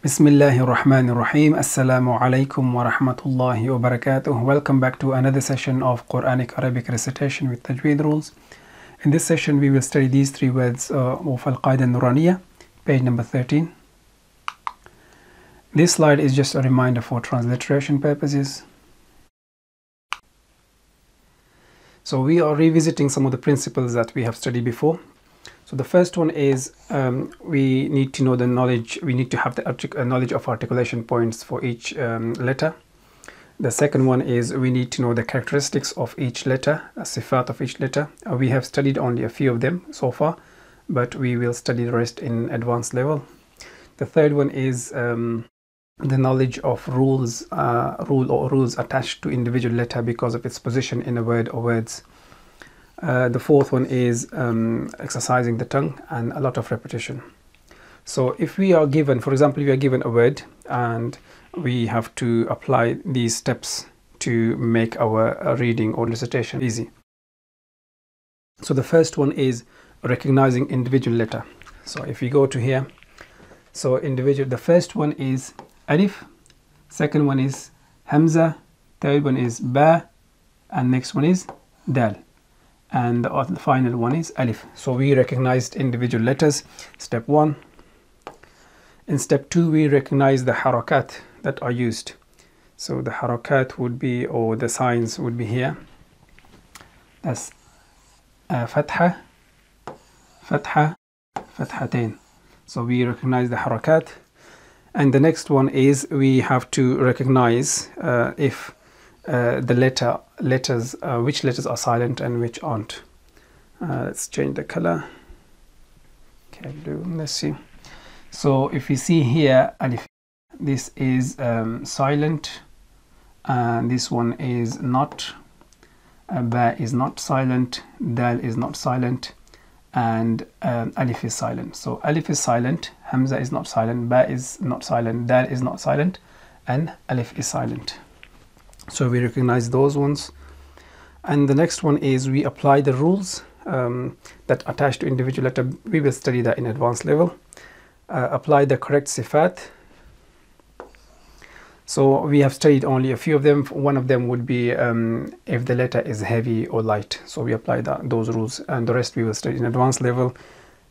Bismillahir Rahmanir Rahim. Assalamu alaikum wa rahmatullahi wa barakatuh. Welcome back to another session of Quranic Arabic recitation with Tajweed rules. In this session, we will study these three words uh, of Al Qaida Nuraniya, page number 13. This slide is just a reminder for transliteration purposes. So, we are revisiting some of the principles that we have studied before. So the first one is um, we need to know the knowledge, we need to have the uh, knowledge of articulation points for each um, letter. The second one is we need to know the characteristics of each letter, a sifat of each letter. Uh, we have studied only a few of them so far, but we will study the rest in advanced level. The third one is um, the knowledge of rules, uh, rule or rules attached to individual letter because of its position in a word or words. Uh, the fourth one is um, exercising the tongue and a lot of repetition. So, if we are given, for example, we are given a word and we have to apply these steps to make our uh, reading or recitation easy. So, the first one is recognizing individual letter. So, if we go to here, so individual, the first one is alif, second one is hamza, third one is ba, and next one is dal and the final one is alif. So we recognized individual letters. Step one. In step two, we recognize the harakat that are used. So the harakat would be, or the signs would be here. That's uh, fatha, fatha, fathatain. So we recognize the harakat. And the next one is we have to recognize uh, if uh, the letter letters uh, which letters are silent and which aren't. Uh, let's change the color. Okay blue let's see. So if you see here alif this is um, silent and this one is not uh, ba is not silent dal is not silent and um, alif is silent. So alif is silent hamza is not silent ba is not silent dal is not silent and alif is silent so we recognize those ones. And the next one is we apply the rules um, that attach to individual letter. We will study that in advanced level. Uh, apply the correct sifat. So we have studied only a few of them. One of them would be um, if the letter is heavy or light. So we apply that, those rules and the rest we will study in advanced level.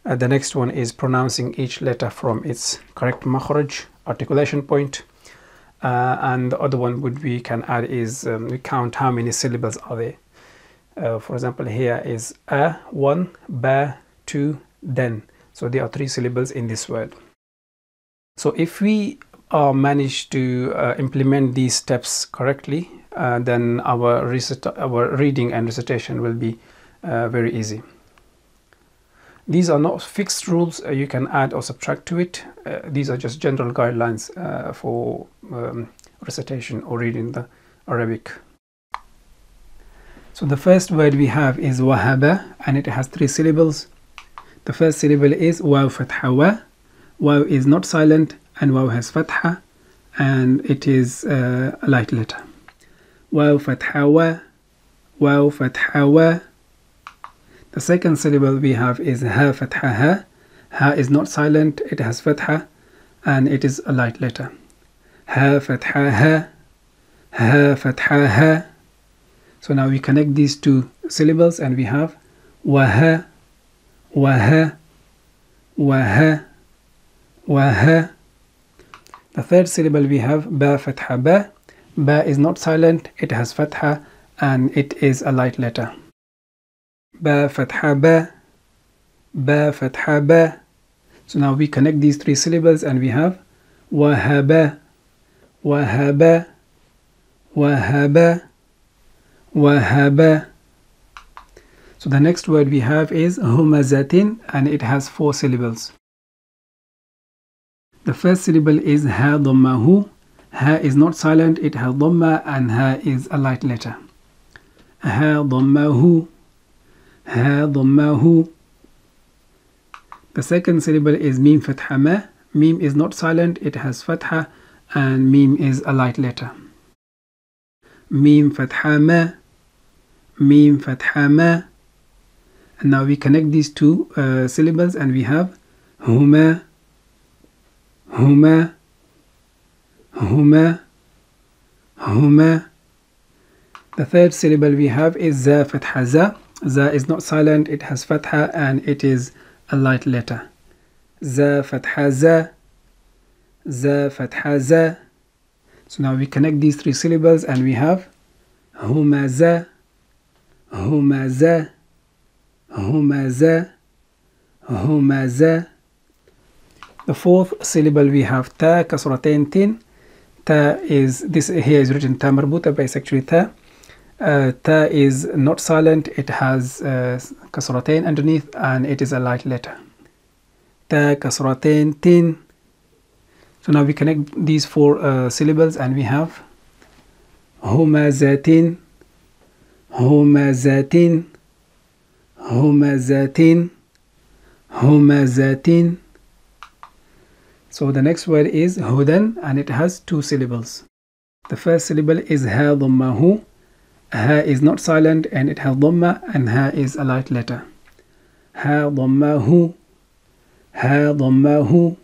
Uh, the next one is pronouncing each letter from its correct makhraj articulation point uh, and the other one would we can add is um, we count how many syllables are there. Uh, for example here is a one ba two then. So there are three syllables in this word. So if we uh, manage to uh, implement these steps correctly uh, then our our reading and recitation will be uh, very easy these are not fixed rules uh, you can add or subtract to it. Uh, these are just general guidelines uh, for um, recitation or reading the Arabic. So the first word we have is wahaba and it has three syllables. The first syllable is waw fatha wa. Waw is not silent and waw has fatha and it is uh, a light letter. Waw fatha wa. Waw fatha wa. The second syllable we have is ha fatha ha. Ha is not silent, it has fatha and it is a light letter. Ha fatha ha. Ha fatha ha. So now we connect these two syllables and we have waha, waha, waha, waha. The third syllable we have ba fatha ba. Ba is not silent, it has fatha and it is a light letter. Ba fatha ba, ba fatha ba. So now we connect these three syllables and we have wahaba, wahaba, wahaba, wahaba. So the next word we have is humazatin and it has four syllables. The first syllable is ha dhammahu. Ha is not silent, it has dhamma and ha is a light letter. Ha dhammahu Ha dhammahu. The second syllable is mim fatha ma. Mim is not silent, it has fatha and mim is a light letter. Mim fatha ma. Mim fatha ma. And now we connect these two uh, syllables and we have huma, huma, هما هما the third syllable we have is za fatha za za is not silent it has fatha and it is a light letter. Za fatha za. Za fatha za. So now we connect these three syllables and we have huma za huma za huma za huma za. The fourth syllable we have ta kasratain tin. Ta is this here is written ta marbuta but it's actually ta uh, ta is not silent. It has uh, underneath and it is a light letter. Ta kasratain tin. So now we connect these four uh, syllables and we have humazatin humazatin humazatin humazatin so the next word is hudan and it has two syllables. The first syllable is ha ha is not silent and it has dhamma and ha is a light letter. Ha dhamma ha dhamma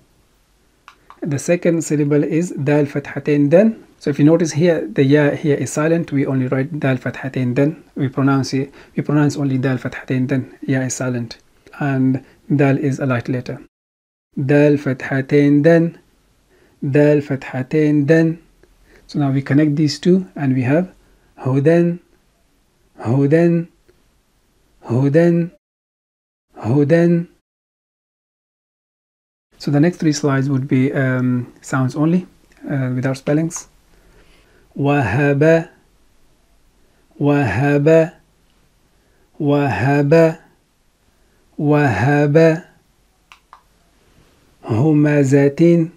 the second syllable is dal fathatain so if you notice here the ya here is silent. We only write dal fathatain we pronounce it we pronounce only dal fathatain dan. Ya is silent. And dal is a light letter. Dal fathatain dal fathatain so now we connect these two and we have hudan hudan hudan hudan so the next three slides would be um, sounds only uh, without spellings. Wahaba wahaba wahaba wahaba. Humazatin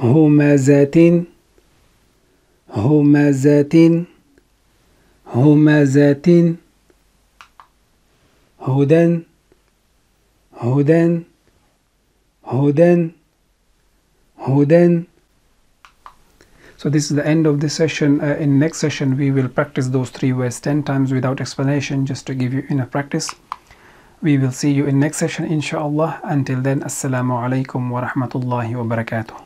humazatin humazatin humazatin hudan hudan hudan hudan so this is the end of this session. Uh, in next session we will practice those three words 10 times without explanation just to give you enough practice. We will see you in next session inshallah until then assalamu alaikum wa rahmatullahi wa barakatuh